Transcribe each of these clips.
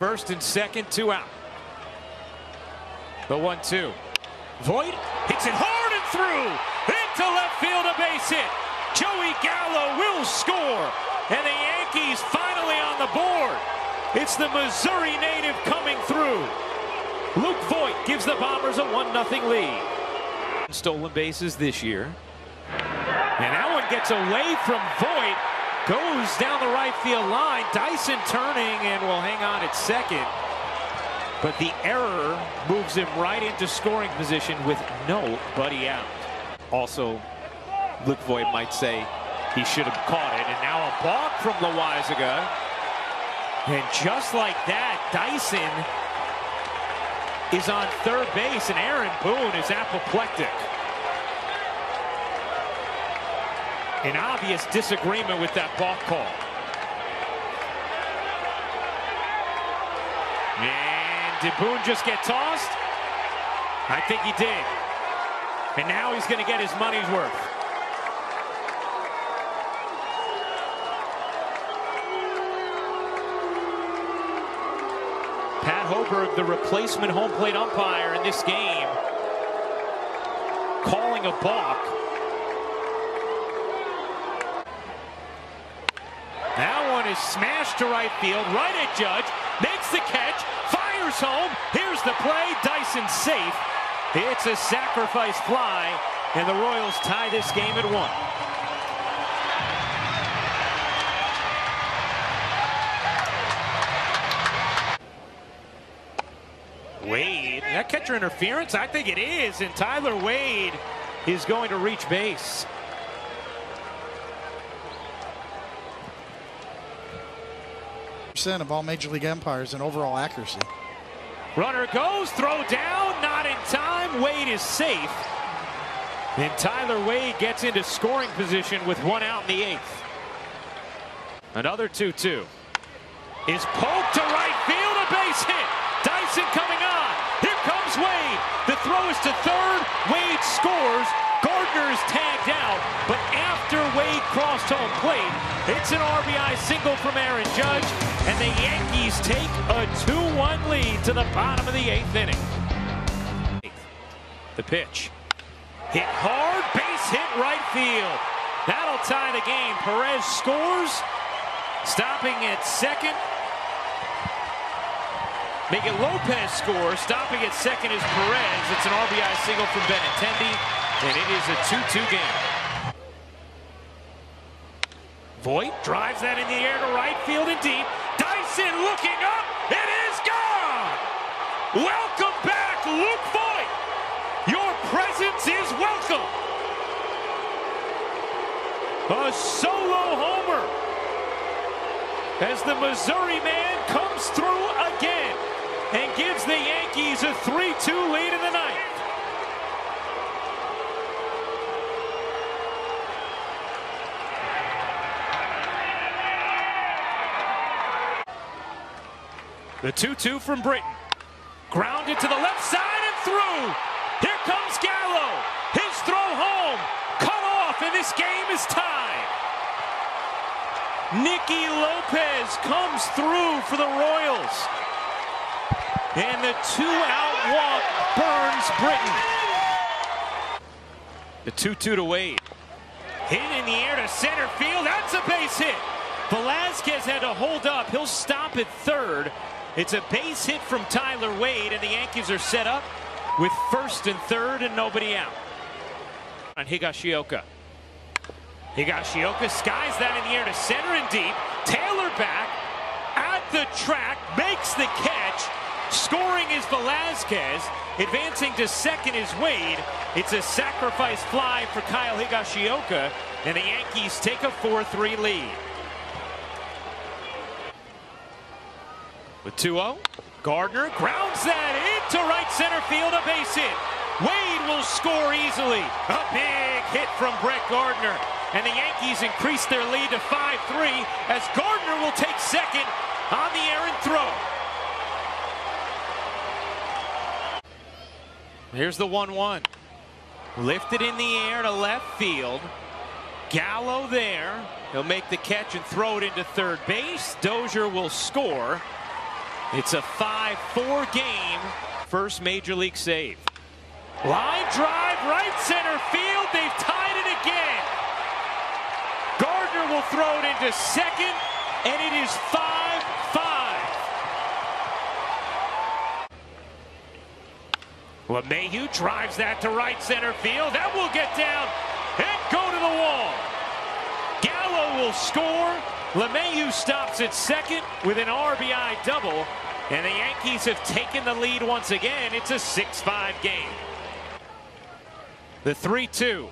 First and second, two out. The one-two. Voit hits it hard and through into left field, a base hit. Joey Gallo will score, and the Yankees finally on the board. It's the Missouri native coming through. Luke Voit gives the Bombers a 1-0 lead. Stolen bases this year. And that one gets away from Voit. Goes down the right field line. Dyson turning and will hang on at second. But the error moves him right into scoring position with nobody out. Also, Luke Voit might say he should have caught it. And now a balk from Loaisiga. And just like that, Dyson is on third base, and Aaron Boone is apoplectic. An obvious disagreement with that balk call. And did Boone just get tossed? I think he did. And now he's going to get his money's worth. Pat Hoberg, the replacement home plate umpire in this game, calling a balk. That one is smashed to right field, right at Judge, makes the catch, fires home. Here's the play, Dyson safe. It's a sacrifice fly, and the Royals tie this game at one. Wade, that catcher interference? I think it is, and Tyler Wade is going to reach base. Percent of all major league umpires in overall accuracy. Runner goes, throw down, not in time. Wade is safe. And Tyler Wade gets into scoring position with one out in the eighth. Another 2-2. Is poked to right field, a base hit. Dyson coming on. Here comes Wade. The throw is to third. Wade scores. Gardner is tagged out. But after Wade crossed home plate, it's an RBI single from Aaron Judge. And the Yankees take a 2-1 lead to the bottom of the eighth inning. The pitch. Hit hard, base hit right field. That'll tie the game. Perez scores. Stopping at second. Making Lopez score. Stopping at second is Perez. It's an RBI single from Benintendi. And it is a 2-2 game. Voit drives that in the air to right field and deep. Dyson looking up. It is gone. Welcome back, Luke Voit. Your presence is welcome. A solo homer as the Missouri man comes through again and gives the Yankees a 3-2 lead in the ninth. The 2-2 from Britton. Grounded to the left side and through. Here comes Gallo. His throw home. Cut off, and this game is tied. Nicky Lopez comes through for the Royals. And the two-out walk burns Britton. The 2-2 to Wade. Hit in the air to center field. That's a base hit. Velazquez had to hold up. He'll stop at third. It's a base hit from Tyler Wade, and the Yankees are set up with first and third and nobody out. On Higashioka. Higashioka skies that in the air to center and deep. Taylor back at the track, makes the catch. Scoring is Velazquez. Advancing to second is Wade. It's a sacrifice fly for Kyle Higashioka, and the Yankees take a 4-3 lead. With 2-0, Gardner grounds that into right center field, a base hit. Wade will score easily. A big hit from Brett Gardner. And the Yankees increase their lead to 5-3 as Gardner will take second on the errant throw. Here's the 1-1. Lifted in the air to left field. Gallo there. He'll make the catch and throw it into third base. Dozier will score. It's a 5-4 game. First major league save. Line drive, right center field. They've tied it again. Gardner will throw it into second, and it is 5-5. LeMahieu drives that to right center field. That will get down and go to the wall. Gallo will score. LeMahieu stops at second with an RBI double. And the Yankees have taken the lead once again. It's a 6-5 game. The 3-2.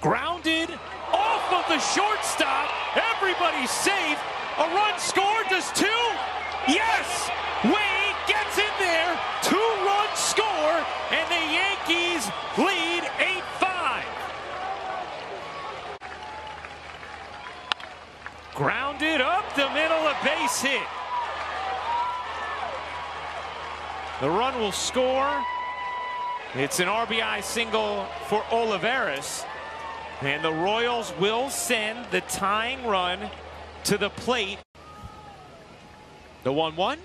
Grounded off of the shortstop. Everybody's safe. A run scored. Does two? Yes! Wade gets in there. Two-run score. And the Yankees lead 8-5. Grounded up the middle, a base hit. The run will score. It's an RBI single for Olivares. And the Royals will send the tying run to the plate. The 1 1.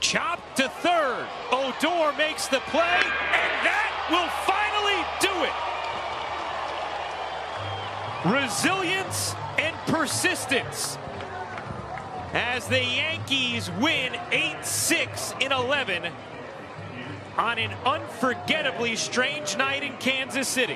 Chopped to third. Odor makes the play, and that will finally do it. Resilience and persistence as the Yankees win 8-6 in 11 on an unforgettably strange night in Kansas City.